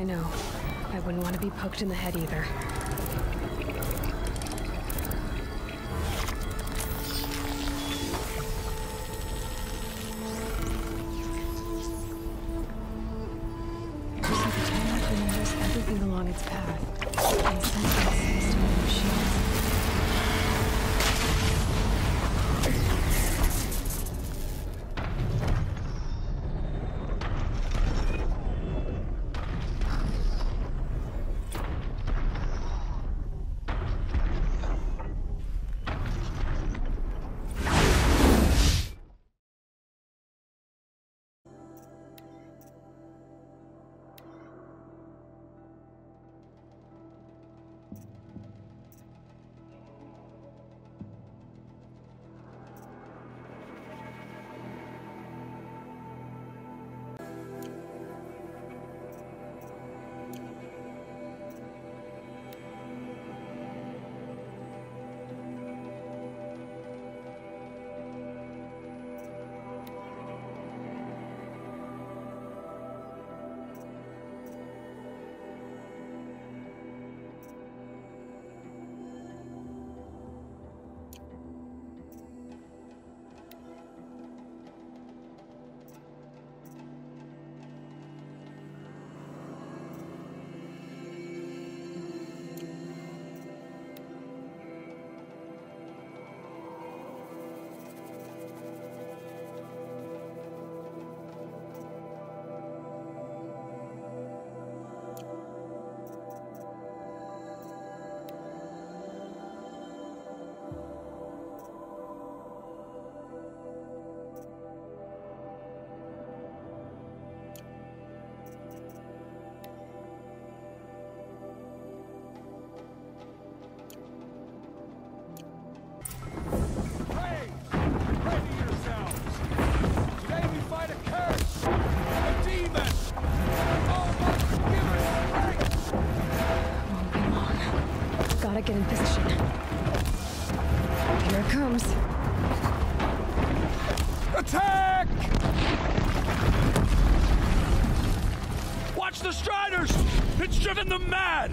I know. I wouldn't want to be poked in the head either. Attack! Watch the Striders! It's driven them mad!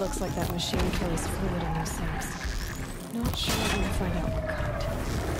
Looks like that machine carries fluid in those sacs. Not sure to find out what kind.